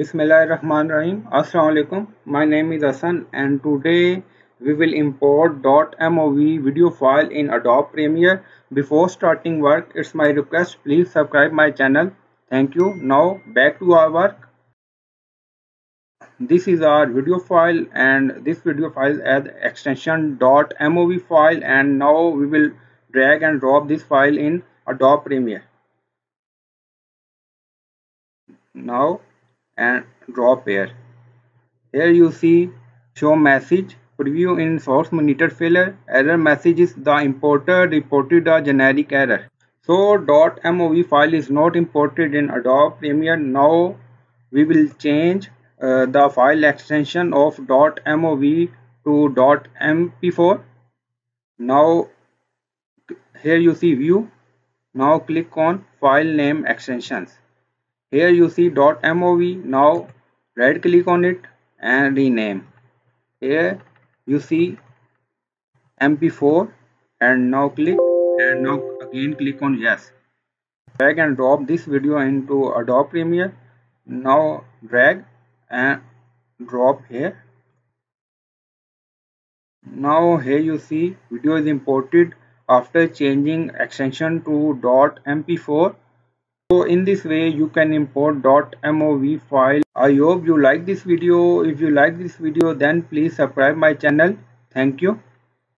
Bismillahirrahmanirrahim. Assalamualaikum. My name is Hassan and today we will import .mov video file in Adobe Premiere. Before starting work, it's my request please subscribe my channel. Thank you. Now back to our work. This is our video file and this video file has extension .mov file and now we will drag and drop this file in Adobe Premiere. Now and drop here. Here you see show message preview in source monitor failure error message is the importer reported a generic error. So dot .mov file is not imported in Adobe Premiere. Now we will change uh, the file extension of .mov to .mp4. Now here you see view. Now click on file name extensions here you see .mov now right click on it and rename. Here you see mp4 and now click and now again click on yes. Drag and drop this video into Adobe Premiere. Now drag and drop here. Now here you see video is imported after changing extension to .mp4 so in this way you can import .mov file. I hope you like this video. If you like this video then please subscribe my channel. Thank you.